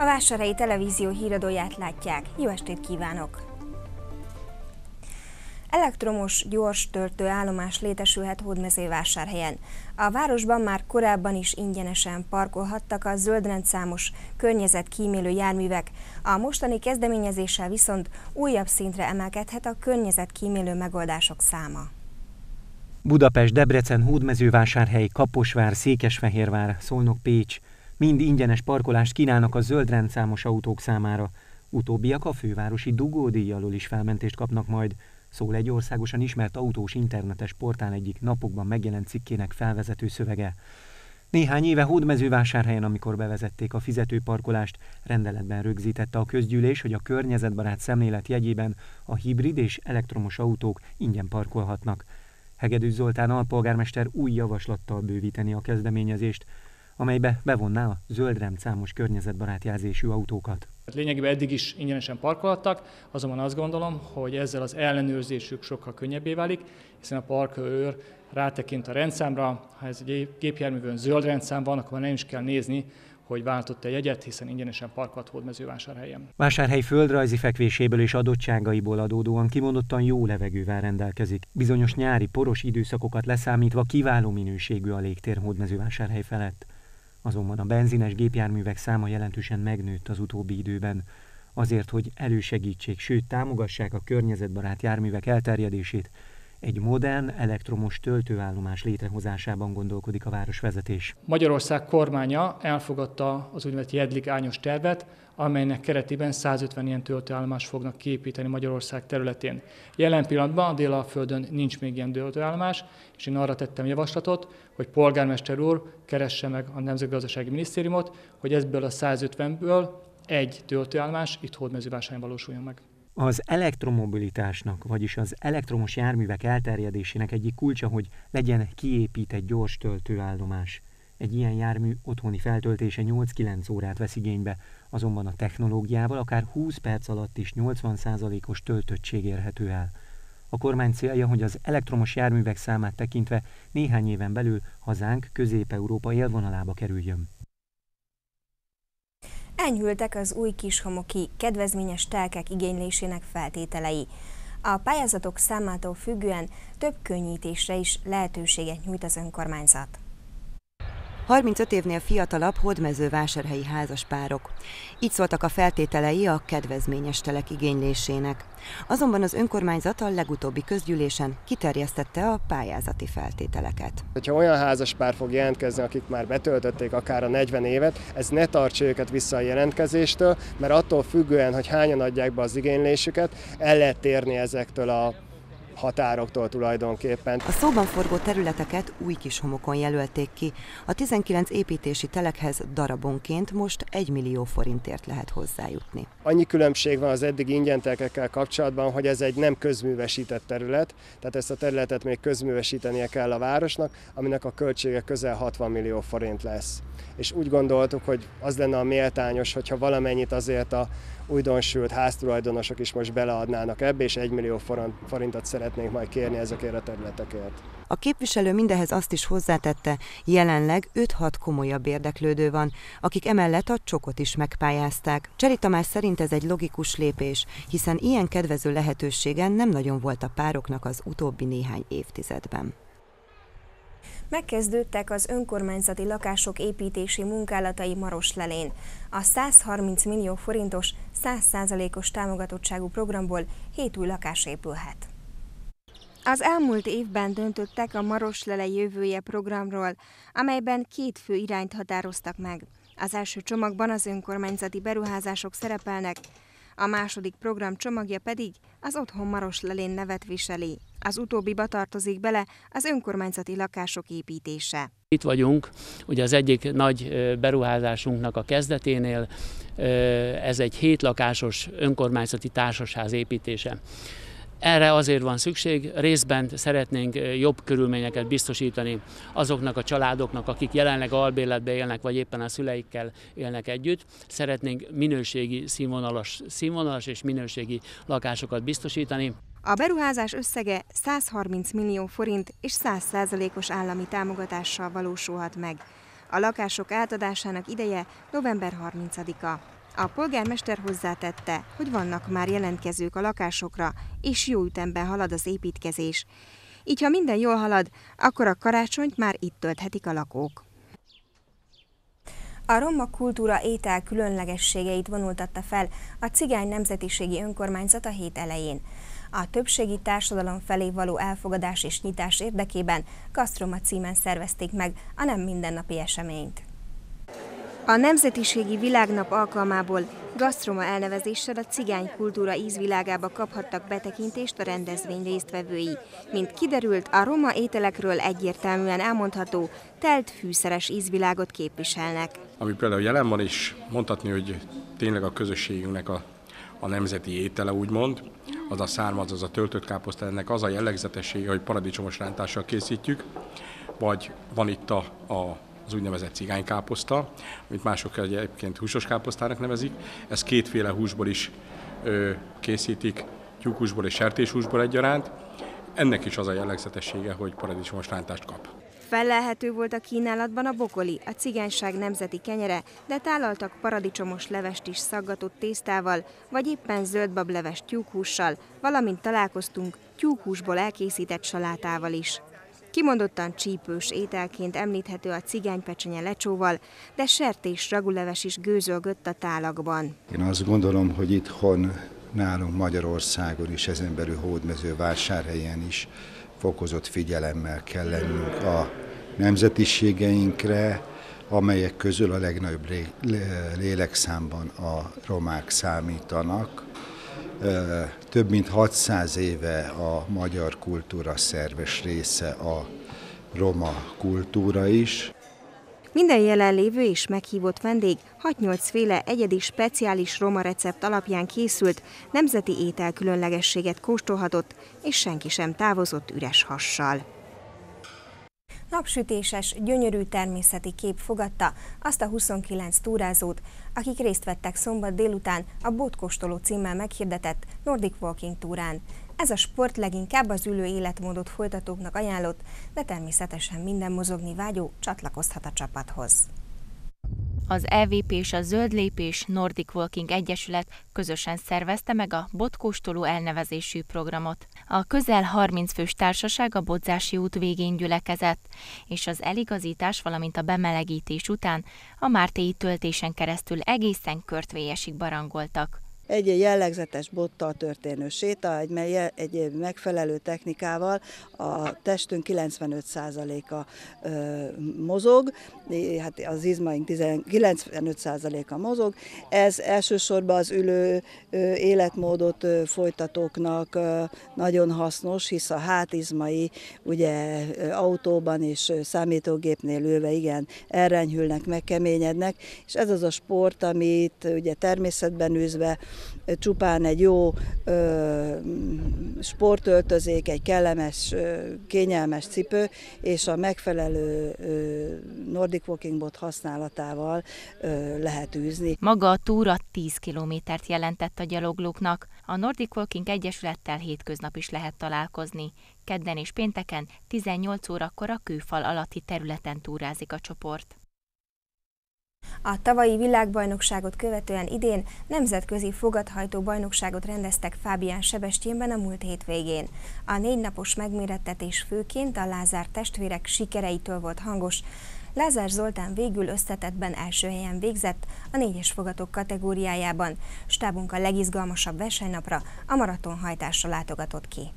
A Vásárhelyi Televízió híradóját látják. Jó estét kívánok! Elektromos gyors töltőállomás létesülhet Hódmezővásárhelyen. A városban már korábban is ingyenesen parkolhattak a zöldrendszámos környezetkímélő járművek. A mostani kezdeményezéssel viszont újabb szintre emelkedhet a környezetkímélő megoldások száma. Budapest, Debrecen, Hódmezővásárhely, Kaposvár, Székesfehérvár, Szolnok, Pécs mind ingyenes parkolást kínálnak a zöld rendszámos autók számára. Utóbbiak a fővárosi dugódíj alól is felmentést kapnak majd, szól egy országosan ismert autós internetes portál egyik napokban megjelent cikkének felvezető szövege. Néhány éve Hódmezővásárhelyen, amikor bevezették a fizetőparkolást, rendeletben rögzítette a közgyűlés, hogy a környezetbarát szemlélet jegyében a hibrid és elektromos autók ingyen parkolhatnak. Hegedű Zoltán alpolgármester új javaslattal bővíteni a kezdeményezést, amelybe bevonná a zöld számos környezetbarát jelzésű autókat. Lényegében eddig is ingyenesen parkolhattak, azonban azt gondolom, hogy ezzel az ellenőrzésük sokkal könnyebbé válik, hiszen a parkolőr rátekint a rendszámra, ha ez egy gépjárművön zöld rendszám van, akkor nem is kell nézni, hogy váltott a jegyet, hiszen ingyenesen parkolt Hódmezővásárhelyen. Vásárhely földrajzi fekvéséből és adottságaiból adódóan kimondottan jó levegővel rendelkezik. Bizonyos nyári poros időszakokat leszámítva kiváló minőségű a légtér Hódmezővásárhely felett. Azonban a benzines gépjárművek száma jelentősen megnőtt az utóbbi időben. Azért, hogy elősegítsék, sőt támogassák a környezetbarát járművek elterjedését, egy modern elektromos töltőállomás létrehozásában gondolkodik a városvezetés. Magyarország kormánya elfogadta az úgynevezett Jedlik ányos tervet, amelynek keretében 150 ilyen töltőállomás fognak képíteni Magyarország területén. Jelen pillanatban a Délalföldön nincs még ilyen töltőállomás, és én arra tettem javaslatot, hogy polgármester úr keresse meg a Nemzetgazdasági Minisztériumot, hogy ebből a 150-ből egy töltőállomás itt Hódmezővásárhelyen valósuljon meg. Az elektromobilitásnak, vagyis az elektromos járművek elterjedésének egyik kulcsa, hogy legyen kiépített gyors töltőállomás. Egy ilyen jármű otthoni feltöltése 8-9 órát vesz igénybe, azonban a technológiával akár 20 perc alatt is 80%-os töltöttség érhető el. A kormány célja, hogy az elektromos járművek számát tekintve néhány éven belül hazánk Közép-Európa élvonalába kerüljön. Enyhültek az új kishomoki kedvezményes telkek igénylésének feltételei. A pályázatok számától függően több könnyítésre is lehetőséget nyújt az önkormányzat. 35 évnél fiatalabb hódmezővásárhelyi házaspárok. Így szóltak a feltételei a kedvezményes telek igénylésének. Azonban az önkormányzat a legutóbbi közgyűlésen kiterjesztette a pályázati feltételeket. Ha olyan házaspár fog jelentkezni, akik már betöltötték akár a 40 évet, ez ne tartsa őket vissza a jelentkezéstől, mert attól függően, hogy hányan adják be az igénylésüket, el lehet térni ezektől a határoktól tulajdonképpen. A szóban forgó területeket új kis homokon jelölték ki. A 19 építési telekhez darabonként most 1 millió forintért lehet hozzájutni. Annyi különbség van az eddig ingyentelkekkel kapcsolatban, hogy ez egy nem közművesített terület, tehát ezt a területet még közművesítenie kell a városnak, aminek a költsége közel 60 millió forint lesz. És úgy gondoltuk, hogy az lenne a méltányos, hogyha valamennyit azért a újdonsült háztulajdonosok is most beleadnának ebbe, és 1 millió forintot szeretnénk majd kérni ezekért a területekért. A képviselő mindehez azt is hozzátette, jelenleg 5-6 komolyabb érdeklődő van, akik emellett a csokot is megpályázták. Cseri Tamás szerint ez egy logikus lépés, hiszen ilyen kedvező lehetőségen nem nagyon volt a pároknak az utóbbi néhány évtizedben. Megkezdődtek az önkormányzati lakások építési munkálatai Maroslelén. A 130 millió forintos, 100%-os támogatottságú programból 7 új lakás épülhet. Az elmúlt évben döntöttek a Maroslele jövője programról, amelyben két fő irányt határoztak meg. Az első csomagban az önkormányzati beruházások szerepelnek, a második program csomagja pedig az Otthon Maroslelén nevet viseli. Az utóbbiba tartozik bele az önkormányzati lakások építése. Itt vagyunk, ugye az egyik nagy beruházásunknak a kezdeténél, ez egy hétlakásos önkormányzati társasház építése. Erre azért van szükség, részben szeretnénk jobb körülményeket biztosítani azoknak a családoknak, akik jelenleg albérletben élnek, vagy éppen a szüleikkel élnek együtt. Szeretnénk minőségi, színvonalas, színvonalas és minőségi lakásokat biztosítani. A beruházás összege 130 millió forint és 100%-os állami támogatással valósulhat meg. A lakások átadásának ideje november 30-a. A polgármester hozzátette, hogy vannak már jelentkezők a lakásokra, és jó ütemben halad az építkezés. Így, ha minden jól halad, akkor a karácsonyt már itt tölthetik a lakók. A roma kultúra étel különlegességeit vonultatta fel a cigány nemzetiségi önkormányzat a hét elején. A többségi társadalom felé való elfogadás és nyitás érdekében Kasztroma címen szervezték meg a nem mindennapi eseményt. A Nemzetiségi Világnap alkalmából gasztroma elnevezéssel a cigány kultúra ízvilágába kaphattak betekintést a rendezvény résztvevői. Mint kiderült, a roma ételekről egyértelműen elmondható, telt fűszeres ízvilágot képviselnek. Ami például jelen van, és mondhatni, hogy tényleg a közösségünknek a, a nemzeti étele, úgymond, az a származ, az a töltött káposzta, ennek az a jellegzetessége, hogy paradicsomos rántással készítjük, vagy van itt a, a az úgynevezett cigánykáposzta, amit mások egyébként húsos káposztának nevezik. Ez kétféle húsból is ö, készítik, tyúkhúsból és sertéshúsból egyaránt. Ennek is az a jellegzetessége, hogy paradicsomos rántást kap. Fellelhető volt a kínálatban a bokoli, a cigányság nemzeti kenyere, de tálaltak paradicsomos levest is szaggatott tésztával, vagy éppen zöldbableves tyúkhússal, valamint találkoztunk tyúkhúsból elkészített salátával is. Kimondottan csípős ételként említhető a cigánypecsenye lecsóval, de sertés raguleves is gőzölgött a tálakban. Én azt gondolom, hogy itthon nálunk Magyarországon is, ezen belül hódmező vásárhelyen is fokozott figyelemmel kell lennünk a nemzetiségeinkre, amelyek közül a legnagyobb lélekszámban a romák számítanak. Több mint 600 éve a magyar kultúra szerves része a roma kultúra is. Minden jelenlévő és meghívott vendég 6-8 féle egyedi speciális roma recept alapján készült nemzeti étel különlegességet kóstolhatott, és senki sem távozott üres hassal. Napsütéses, gyönyörű természeti kép fogadta azt a 29 túrázót, akik részt vettek szombat délután a Bótkóstoló címmel meghirdetett Nordic Walking túrán. Ez a sport leginkább az ülő életmódot folytatóknak ajánlott, de természetesen minden mozogni vágyó csatlakozhat a csapathoz. Az EVP és a Zöld Lépés Nordic Walking Egyesület közösen szervezte meg a Botkóstoló elnevezésű programot. A közel 30 fős társaság a Bodzási út végén gyülekezett, és az eligazítás, valamint a bemelegítés után a Mártéi töltésen keresztül egészen körtvélyesig barangoltak egy jellegzetes bottal történő séta, egy, egy megfelelő technikával a testünk 95%-a mozog, hát az izmaink 95%-a mozog. Ez elsősorban az ülő életmódot folytatóknak nagyon hasznos, hisz a hátizmai ugye autóban és számítógépnél ülve igen elrenyhülnek, megkeményednek, és ez az a sport, amit ugye természetben űzve csupán egy jó ö, sportöltözék, egy kellemes, ö, kényelmes cipő, és a megfelelő ö, Nordic Walking bot használatával ö, lehet űzni. Maga a túra 10 kilométert jelentett a gyaloglóknak. A Nordic Walking Egyesülettel hétköznap is lehet találkozni. Kedden és pénteken 18 órakor a kőfal alatti területen túrázik a csoport. A tavalyi világbajnokságot követően idén nemzetközi fogadhajtó bajnokságot rendeztek Fábián Sebestyénben a múlt hétvégén. A négy napos megmérettetés főként a Lázár testvérek sikereitől volt hangos. Lázár Zoltán végül összetettben első helyen végzett a négyes fogatók kategóriájában. Stábunk a legizgalmasabb versenynapra a maratonhajtásra látogatott ki.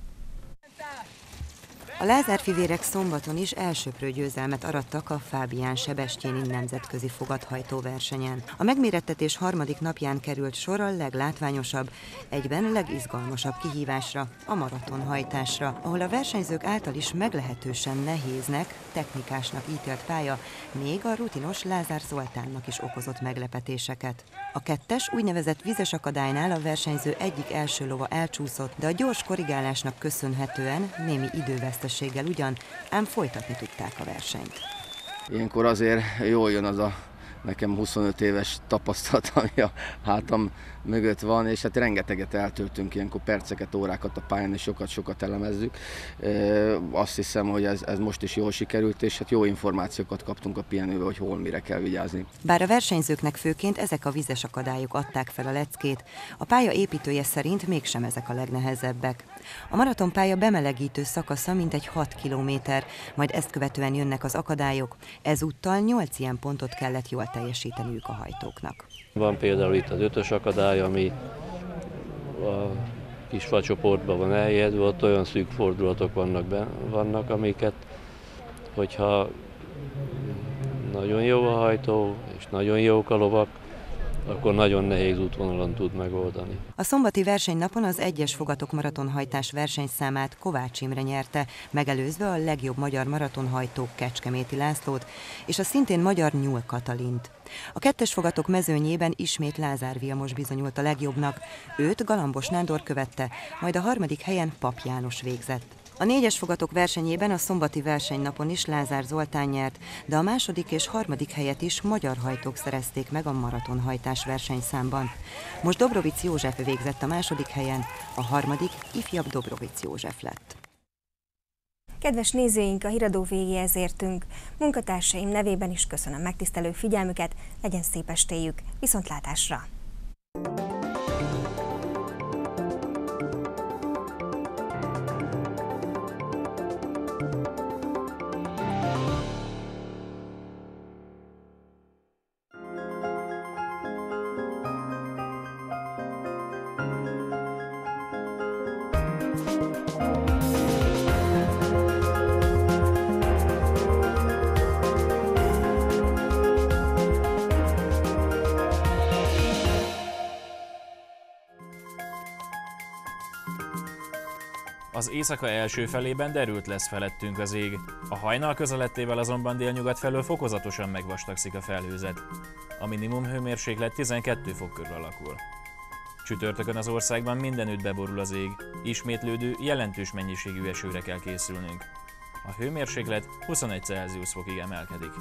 A Lázár fivérek szombaton is elsőprő győzelmet arattak a Fábián Sebestyéni nemzetközi fogadhajtó versenyen. A megmérettetés harmadik napján került sor a leglátványosabb, egyben legizgalmasabb kihívásra, a maratonhajtásra, ahol a versenyzők által is meglehetősen nehéznek, technikásnak ítélt pálya, még a rutinos Lázár Zoltánnak is okozott meglepetéseket. A kettes úgynevezett vizes akadálynál a versenyző egyik első lova elcsúszott, de a gyors korrigálásnak köszönhetően némi idővesztes sebességgel ugyan, ám folytatni tudták a versenyt. Ilyenkor azért jól jön az a nekem 25 éves tapasztalat, ami a hátam mögött van, és hát rengeteget eltöltünk ilyenkor perceket, órákat a pályán, és sokat-sokat elemezzük. Azt hiszem, hogy ez, ez most is jól sikerült, és hát jó információkat kaptunk a pihenőbe, hogy hol mire kell vigyázni. Bár a versenyzőknek főként ezek a vizes akadályok adták fel a leckét, a pálya építője szerint mégsem ezek a legnehezebbek. A maratonpálya bemelegítő szakasza mintegy 6 kilométer, majd ezt követően jönnek az akadályok. Ezúttal 8 ilyen pontot kellett jól teljesíteniük a hajtóknak. Van például itt az ötös akadály, ami a kis csoportban van eljedve, ott olyan szűk fordulatok vannak, be, vannak amiket, hogyha nagyon jó a hajtó, és nagyon jók a lovak, akkor nagyon nehéz útvonalon tud megoldani. A szombati versenynapon az egyes fogatok maratonhajtás versenyszámát Kovács Imre nyerte, megelőzve a legjobb magyar maratonhajtó Kecskeméti Lászlót, és a szintén magyar Nyúl Katalint. A kettes fogatok mezőnyében ismét Lázár Vilmos bizonyult a legjobbnak, őt Galambos Nándor követte, majd a harmadik helyen Pap János végzett. A négyes fogatok versenyében a szombati versenynapon is Lázár Zoltán nyert, de a második és harmadik helyet is magyar hajtók szerezték meg a maratonhajtás versenyszámban. Most Dobrovic József végzett a második helyen, a harmadik ifjabb Dobrovic József lett. Kedves nézőink, a híradó végéhez értünk. Munkatársaim nevében is köszönöm megtisztelő figyelmüket, legyen szép estéjük, viszontlátásra! Az éjszaka első felében derült lesz felettünk az ég. A hajnal közelettével azonban délnyugat felől fokozatosan megvastagszik a felhőzet. A minimum hőmérséklet 12 fok körül alakul. Csütörtökön az országban mindenütt beborul az ég, ismétlődő, jelentős mennyiségű esőre kell készülnünk. A hőmérséklet 21 Celsius fokig emelkedik.